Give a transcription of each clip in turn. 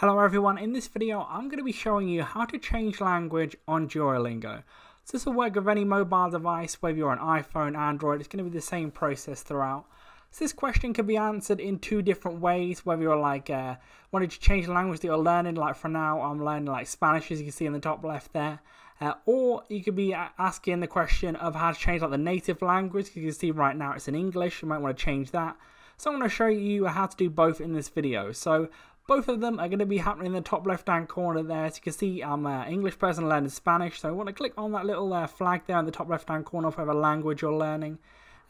Hello everyone, in this video I'm going to be showing you how to change language on Duolingo. So this will work with any mobile device, whether you're an iPhone, Android, it's going to be the same process throughout. So this question can be answered in two different ways, whether you're like, uh, wanted to change the language that you're learning, like for now I'm learning like Spanish as you can see in the top left there. Uh, or you could be asking the question of how to change like the native language, you can see right now it's in English, you might want to change that. So I'm going to show you how to do both in this video. So both of them are going to be happening in the top left hand corner there. As you can see, I'm an English person learning Spanish, so I want to click on that little uh, flag there in the top left hand corner for whatever language you're learning.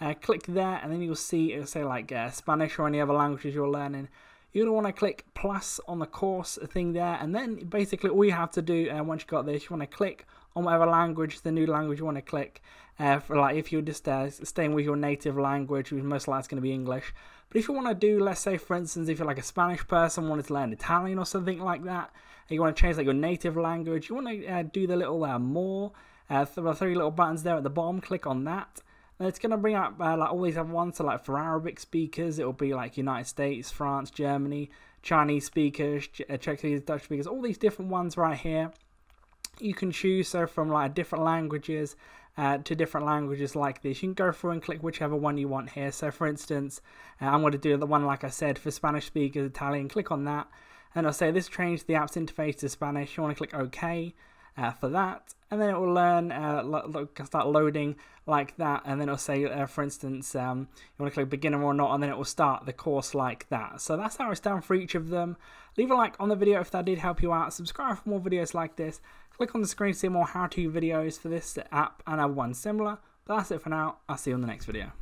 Uh, click there, and then you'll see it'll say like uh, Spanish or any other languages you're learning. You're going to want to click plus on the course thing there, and then basically all you have to do uh, once you've got this, you want to click on whatever language, the new language you want to click. Uh, for like if you're just uh, staying with your native language, which most likely is going to be English. But if you want to do, let's say for instance, if you're like a Spanish person, wanted to learn Italian or something like that, you want to change like your native language, you want to uh, do the little uh, more, uh, the three little buttons there at the bottom. Click on that. And it's going to bring up uh, like all these other ones. So like for Arabic speakers, it will be like United States, France, Germany, Chinese speakers, Czech speakers, Dutch speakers, all these different ones right here you can choose so from like different languages uh, to different languages like this. You can go through and click whichever one you want here. So for instance, uh, I'm going to do the one like I said for Spanish speakers, Italian. Click on that and I'll say this changed the app's interface to Spanish. You want to click OK uh, for that. And then it will learn uh, lo start loading like that. And then it'll say uh, for instance um, you want to click beginner or not and then it will start the course like that. So that's how it's done for each of them. Leave a like on the video if that did help you out. Subscribe for more videos like this. Click on the screen to see more how-to videos for this app and other ones similar. But that's it for now. I'll see you on the next video